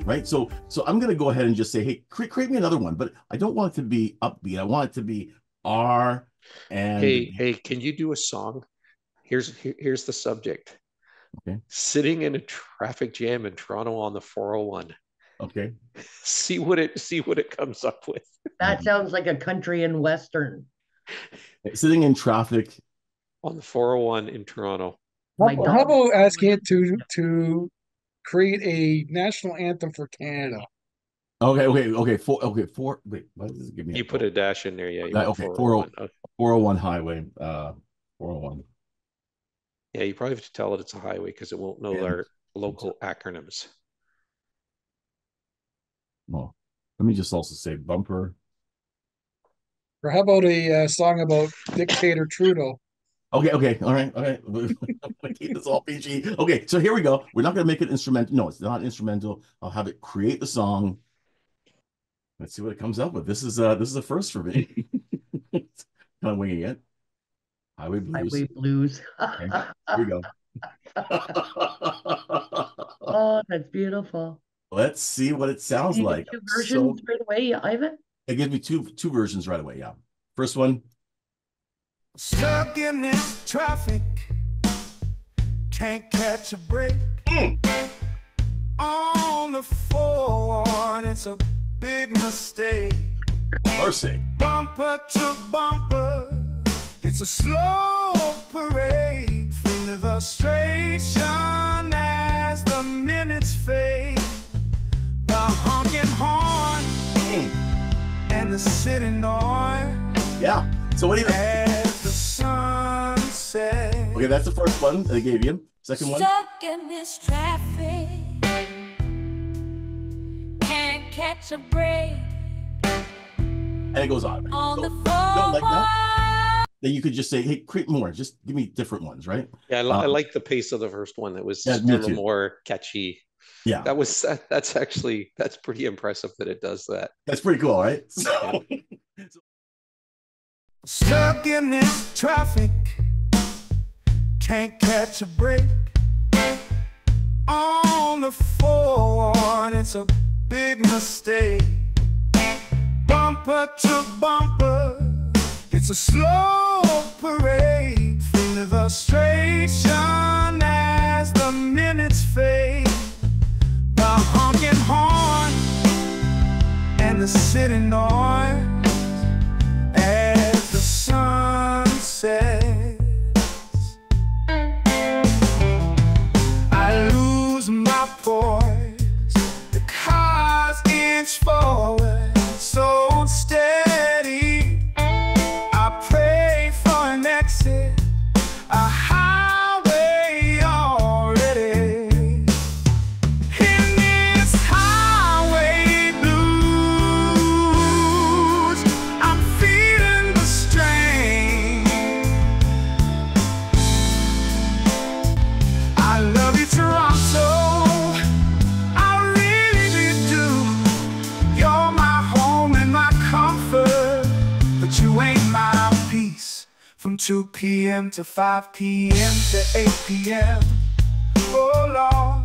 right? So so I'm gonna go ahead and just say, hey, create, create me another one, but I don't want it to be upbeat. I want it to be R and Hey, hey, can you do a song? Here's here- here's the subject. Okay. Sitting in a traffic jam in Toronto on the 401. okay. See what it see what it comes up with. That sounds like a country and western. Sitting in traffic. On the 401 in Toronto. How, how about asking it to to create a national anthem for Canada? Okay, okay, okay. Four okay, four wait, what does it give me? You put a dash in there, yeah. you That- okay, 401. Okay. 401 highway. Uh 401. Yeah, you probably have to tell it it's a highway because it won't know Yeah. our local acronyms. Well, let me just also say bumper. Or how about a uh, song about dictator Trudeau? Okay, okay, all right, all right. We'll keep this all PG. Okay, so here we go. We're not gonna make it instrumental. No, it's not instrumental. I'll have it create the song. Let's see what it comes up with. This is uh this is a first for me. kind of winging it. Highway Blues. Highway blues. Okay, Here we go. Oh, that's beautiful. Let's see what it sounds like. Two So versions right away, Ivan? it gives me two two versions right away. Yeah. First one. Stuck in this traffic, can't catch a break. Mm. On the four, it's a big mistake. Mercy. Bumper to bumper, it's a slow parade. Feel the frustration as the minutes fade. The honking horn mm. and the sitting noise Yeah. So what do you Okay, that's the first one that I gave you. Second one. Stuck in this traffic, can't catch a break And it goes on. on So- the don't like phone. then you could just say, hey, create more. Just give me different ones, right? Yeah, I, li- I Um, like the pace of the first one. That was Yeah, a little too. more catchy. Yeah, That was that's actually that's pretty impressive that it does that. that's pretty cool, right? So, Stuck in this traffic, can't catch a break. On the four, it's a big mistake. Bumper to bumper, it's a slow parade. Feel the frustration From 2 p.m. to 5 p.m. to 8 p.m. Oh Lord.